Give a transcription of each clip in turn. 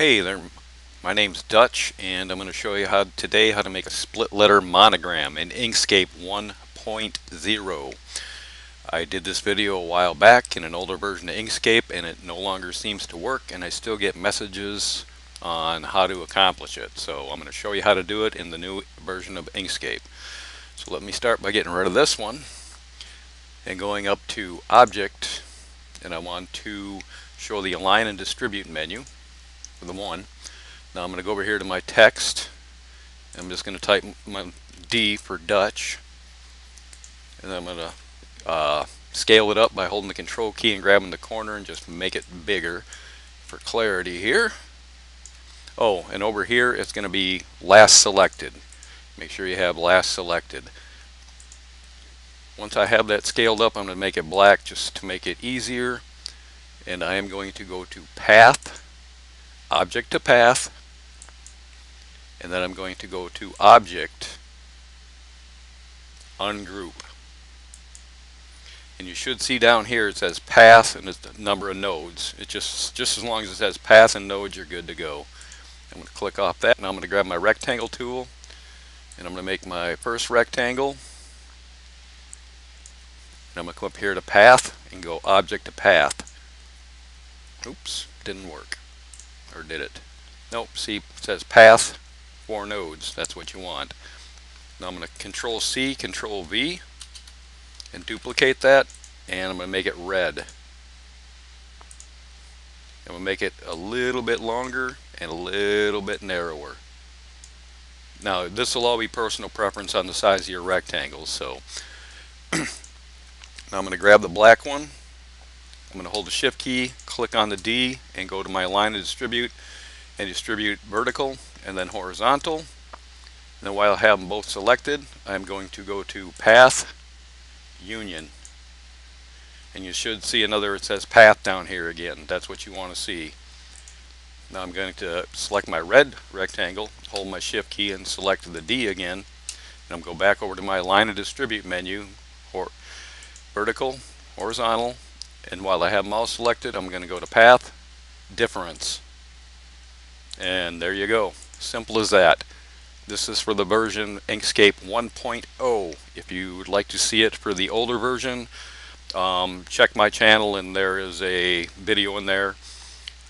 Hey there, my name's Dutch and I'm going to show you how today how to make a split letter monogram in Inkscape 1.0. I did this video a while back in an older version of Inkscape and it no longer seems to work and I still get messages on how to accomplish it. So I'm going to show you how to do it in the new version of Inkscape. So let me start by getting rid of this one and going up to Object and I want to show the Align and Distribute menu the one. Now I'm going to go over here to my text. I'm just going to type my D for Dutch. And I'm going to uh, scale it up by holding the control key and grabbing the corner and just make it bigger for clarity here. Oh, and over here it's going to be last selected. Make sure you have last selected. Once I have that scaled up, I'm going to make it black just to make it easier. And I am going to go to Path, Object to Path, and then I'm going to go to Object, Ungroup. And you should see down here it says Path and it's the number of nodes. It just, just as long as it says Path and nodes, you're good to go. I'm going to click off that and I'm going to grab my rectangle tool and I'm going to make my first rectangle And I'm going to come up here to path and go object to path. Oops, didn't work. Or did it? Nope, see, it says path, four nodes. That's what you want. Now I'm going to control C, control V, and duplicate that, and I'm going to make it red. I'm going to make it a little bit longer and a little bit narrower. Now this will all be personal preference on the size of your rectangles, so Now I'm going to grab the black one. I'm going to hold the shift key, click on the D, and go to my Align and distribute, and distribute vertical and then horizontal. And then while I have them both selected, I'm going to go to Path, Union. And you should see another, it says Path down here again. That's what you want to see. Now I'm going to select my red rectangle, hold my shift key and select the D again. And I'm going to go back over to my Align and distribute menu, or vertical, horizontal, and while I have them all selected, I'm going to go to path, difference. And there you go. Simple as that. This is for the version Inkscape 1.0. If you would like to see it for the older version, um, check my channel and there is a video in there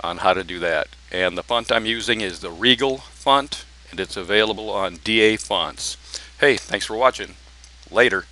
on how to do that. And the font I'm using is the Regal font and it's available on DA Fonts. Hey, thanks for watching. Later.